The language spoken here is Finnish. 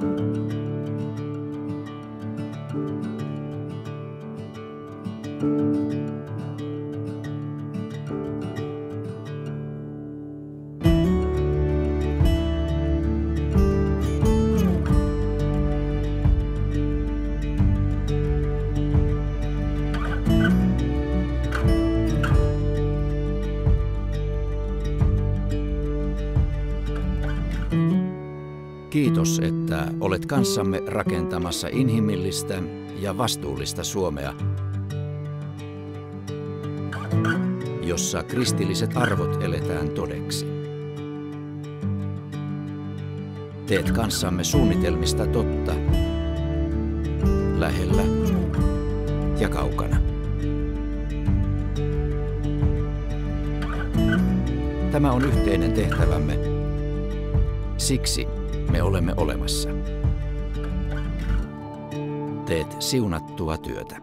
thank you Kiitos, että olet kanssamme rakentamassa inhimillistä ja vastuullista Suomea, jossa kristilliset arvot eletään todeksi. Teet kanssamme suunnitelmista totta, lähellä ja kaukana. Tämä on yhteinen tehtävämme. Siksi me olemme olemassa. Teet siunattua työtä.